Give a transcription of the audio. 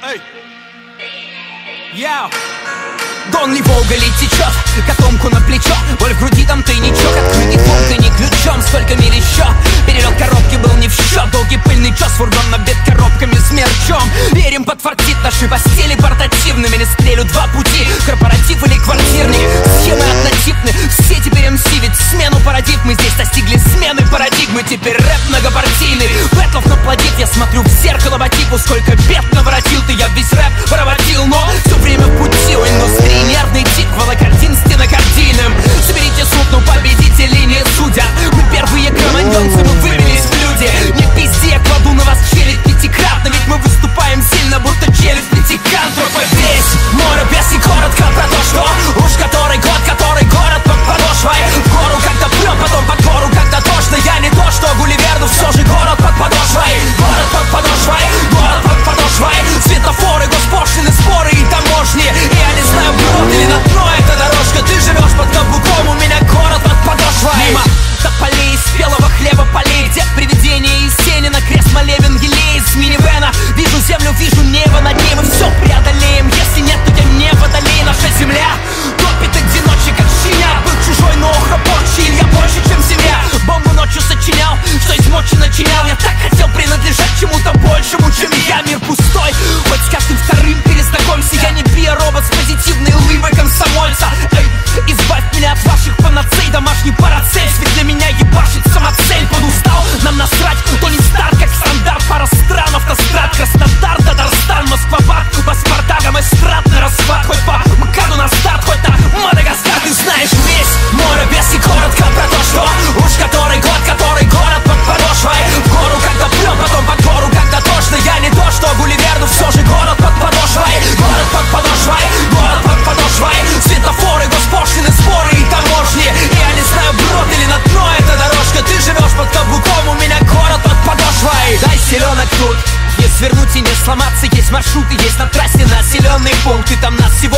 Эй! Дон ли Волга ли течет, котомку на плечо. Боль в груди там ты тайничок, открытый дом ты не ключом. Сколько миль еще, перелет коробки был не в счет. Долгий пыльный час, фургон бед коробками с мерчом. Верим, подфартит наши постели. Портативными Не Листрелю два пути, корпоратив или квартирник. Схемы однотипны, все теперь МС Ведь смену парадигм. Мы здесь достигли смены парадигмы. Теперь рэп многопартийный, Бэтлов наплодит Я смотрю в зеркало по типу, сколько бед heavy slap, but I потерял. Я так хотел принадлежать чему-то большему, чем я. Мир пустой. свернуть и не сломаться. Есть маршруты, есть на трассе населенные пункты Там нас всего